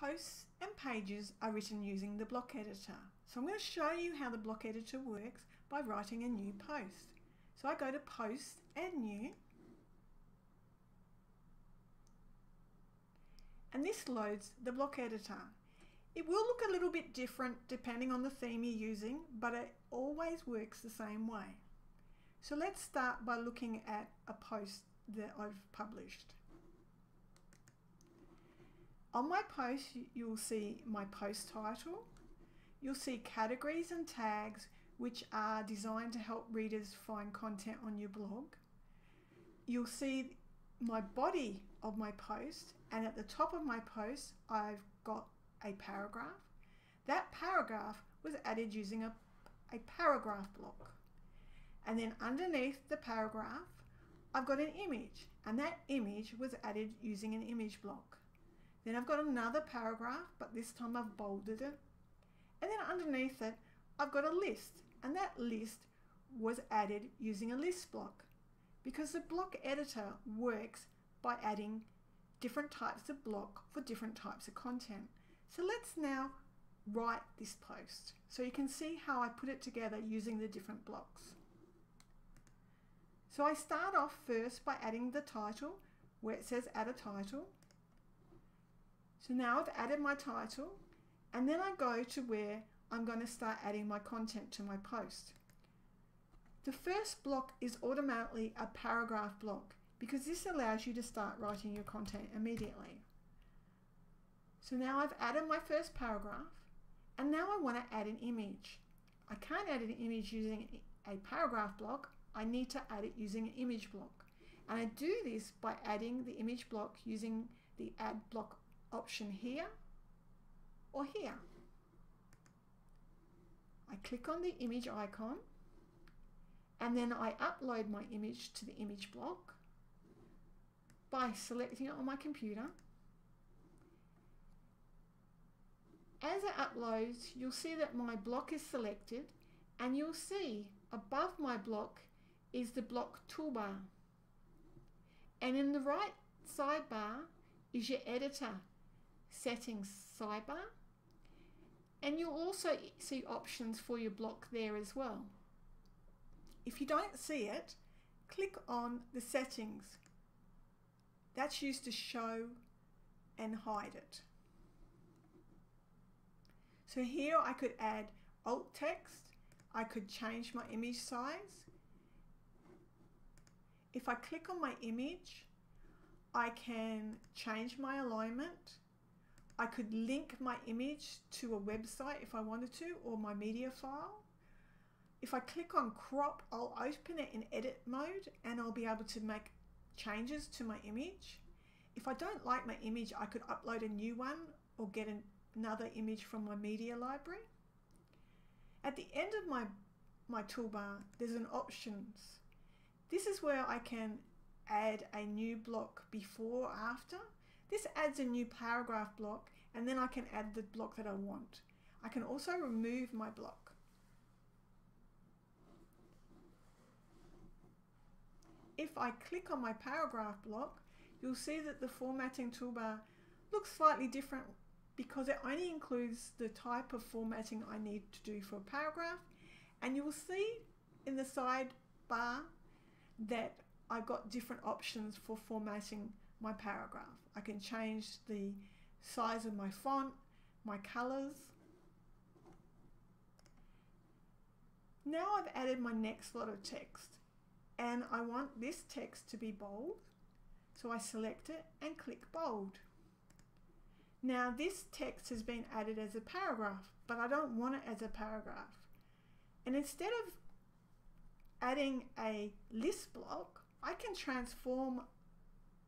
Posts and pages are written using the block editor. So I'm going to show you how the block editor works by writing a new post. So I go to Post and New. And this loads the block editor. It will look a little bit different depending on the theme you're using, but it always works the same way. So let's start by looking at a post that I've published. On my post, you'll see my post title. You'll see categories and tags which are designed to help readers find content on your blog. You'll see my body of my post and at the top of my post I've got a paragraph. That paragraph was added using a, a paragraph block. And then underneath the paragraph I've got an image and that image was added using an image block. Then I've got another paragraph but this time I've bolded it. And then underneath it I've got a list and that list was added using a list block because the block editor works by adding different types of block for different types of content. So let's now write this post so you can see how I put it together using the different blocks. So I start off first by adding the title where it says add a title. So now I've added my title and then I go to where I'm going to start adding my content to my post. The first block is automatically a paragraph block because this allows you to start writing your content immediately. So now I've added my first paragraph and now I want to add an image. I can't add an image using a paragraph block, I need to add it using an image block. And I do this by adding the image block using the add block option here or here. I click on the image icon and then I upload my image to the image block by selecting it on my computer. As it uploads, you'll see that my block is selected and you'll see above my block is the block toolbar. And in the right sidebar is your editor settings sidebar. And you'll also see options for your block there as well. If you don't see it, click on the settings. That's used to show and hide it. So here I could add alt text, I could change my image size. If I click on my image, I can change my alignment. I could link my image to a website if I wanted to or my media file. If I click on crop, I'll open it in edit mode and I'll be able to make changes to my image. If I don't like my image, I could upload a new one or get another image from my media library. At the end of my, my toolbar, there's an options. This is where I can add a new block before or after. This adds a new paragraph block and then I can add the block that I want. I can also remove my block. If I click on my paragraph block, you'll see that the formatting toolbar looks slightly different because it only includes the type of formatting I need to do for a paragraph and you will see in the sidebar that I've got different options for formatting my paragraph. I can change the size of my font, my colors. Now I've added my next lot of text and I want this text to be bold. So I select it and click bold. Now this text has been added as a paragraph, but I don't want it as a paragraph. And instead of adding a list block, I can transform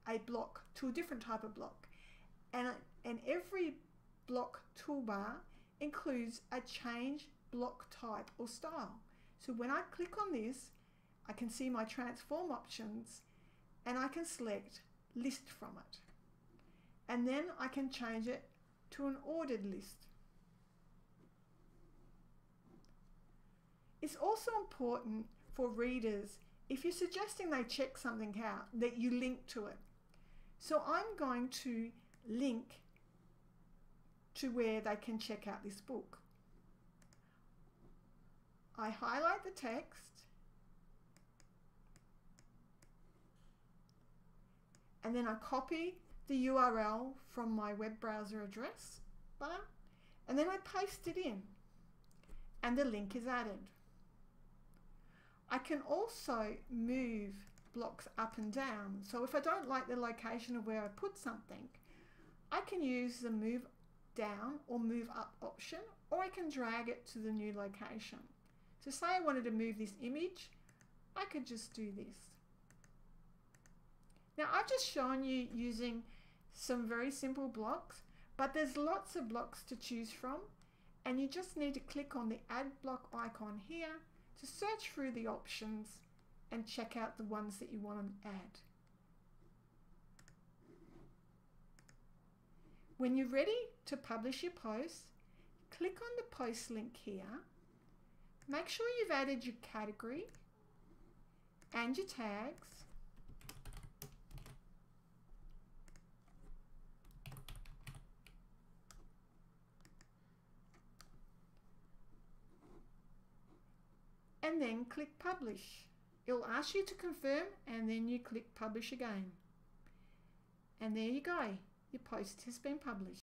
a block to a different type of block. And, and every block toolbar includes a change block type or style. So when I click on this, I can see my transform options and I can select list from it. And then I can change it to an ordered list. It's also important for readers, if you're suggesting they check something out, that you link to it. So I'm going to link to where they can check out this book. I highlight the text and then I copy the URL from my web browser address bar and then I paste it in and the link is added. I can also move blocks up and down. So if I don't like the location of where I put something, I can use the move down or move up option or I can drag it to the new location. So say I wanted to move this image, I could just do this. Now I've just shown you using some very simple blocks, but there's lots of blocks to choose from and you just need to click on the add block icon here to search through the options and check out the ones that you want to add. When you're ready to publish your post, click on the post link here. Make sure you've added your category and your tags. And then click publish. It'll ask you to confirm and then you click publish again. And there you go. Your post has been published.